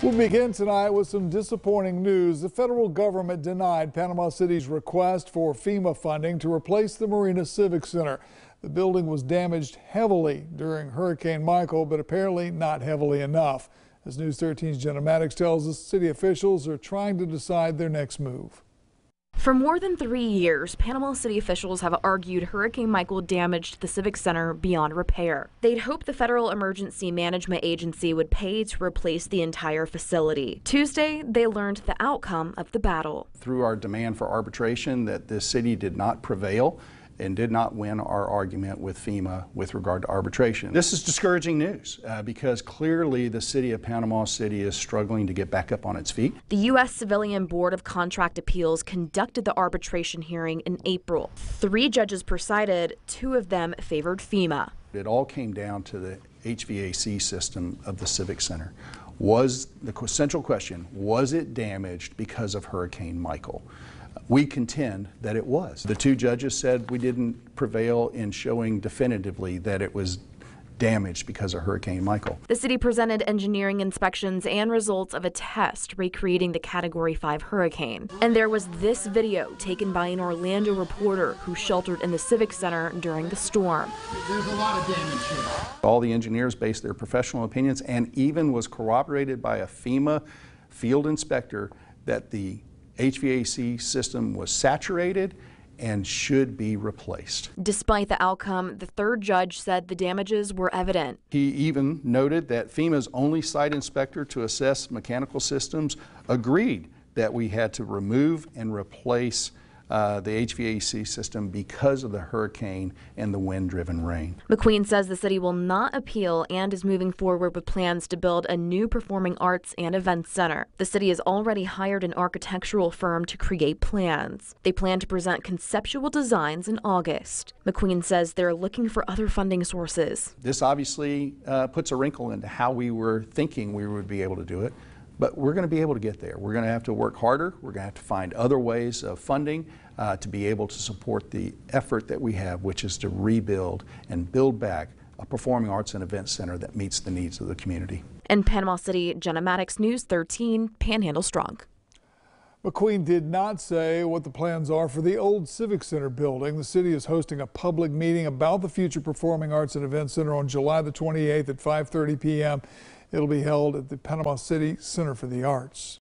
We'll begin tonight with some disappointing news. The federal government denied Panama City's request for FEMA funding to replace the Marina Civic Center. The building was damaged heavily during Hurricane Michael, but apparently not heavily enough. As News 13's Jenna Maddox tells us, city officials are trying to decide their next move. For more than three years, Panama City officials have argued Hurricane Michael damaged the Civic Center beyond repair. They'd hoped the Federal Emergency Management Agency would pay to replace the entire facility. Tuesday, they learned the outcome of the battle. Through our demand for arbitration that the city did not prevail and did not win our argument with FEMA with regard to arbitration. This is discouraging news uh, because clearly the city of Panama City is struggling to get back up on its feet. The U.S. Civilian Board of Contract Appeals conducted the arbitration hearing in April. Three judges presided, two of them favored FEMA. It all came down to the HVAC system of the Civic Center. Was the central question, was it damaged because of Hurricane Michael? We contend that it was. The two judges said we didn't prevail in showing definitively that it was damaged because of Hurricane Michael. The city presented engineering inspections and results of a test recreating the Category 5 hurricane. And there was this video taken by an Orlando reporter who sheltered in the Civic Center during the storm. There's a lot of damage here. All the engineers based their professional opinions and even was corroborated by a FEMA field inspector that the HVAC system was saturated and should be replaced. Despite the outcome, the third judge said the damages were evident. He even noted that FEMA's only site inspector to assess mechanical systems agreed that we had to remove and replace uh, the HVAC system because of the hurricane and the wind driven rain. McQueen says the city will not appeal and is moving forward with plans to build a new performing arts and events center. The city has already hired an architectural firm to create plans. They plan to present conceptual designs in August. McQueen says they're looking for other funding sources. This obviously uh, puts a wrinkle into how we were thinking we would be able to do it. But we're going to be able to get there. We're going to have to work harder. We're going to have to find other ways of funding uh, to be able to support the effort that we have, which is to rebuild and build back a performing arts and events center that meets the needs of the community. In Panama City, Jenna Maddox, News 13, Panhandle Strong. McQueen did not say what the plans are for the old Civic Center building. The city is hosting a public meeting about the future Performing Arts and Events Center on July the 28th at 5.30 p.m. It'll be held at the Panama City Center for the Arts.